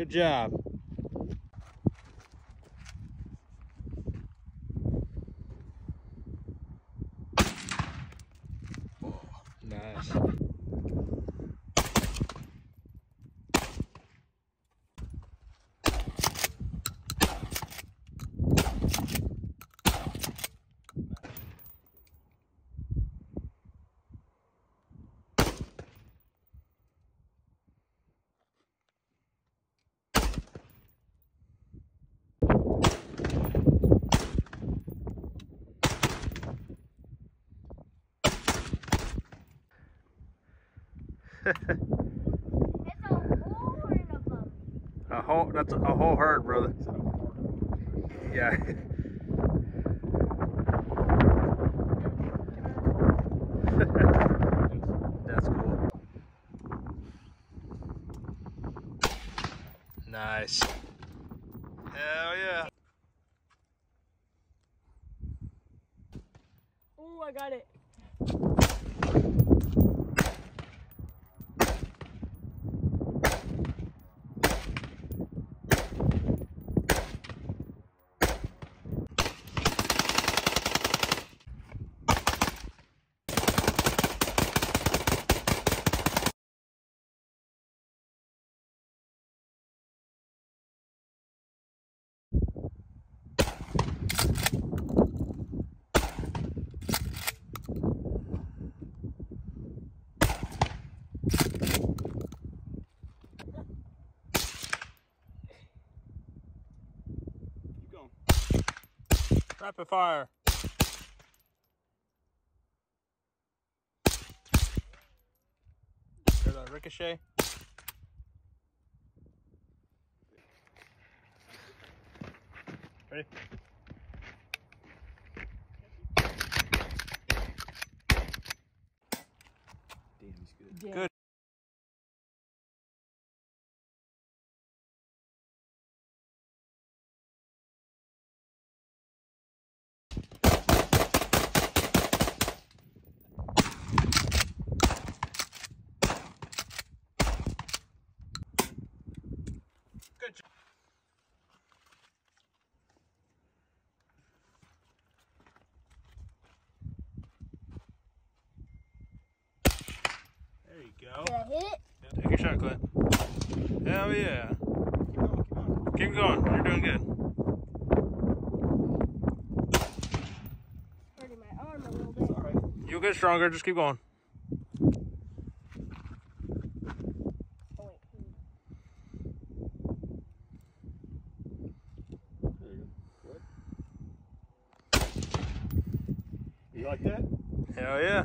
Good job. Nice. It's a horn of them. A whole that's a whole herd, brother. Yeah. that's cool. Nice. Hell yeah. Oh, I got it. Rapid fire. Hear that ricochet? Ready? Damn, he's good. Good. Good job. There you go. Hit it? Take a shot, Clint. Hell yeah. Keep going, keep going. Keep going. You're doing good. Hurting my arm a little It's bit. all right. You'll get stronger. Just keep going. Oh. There you go. Good. You like that? Hell yeah.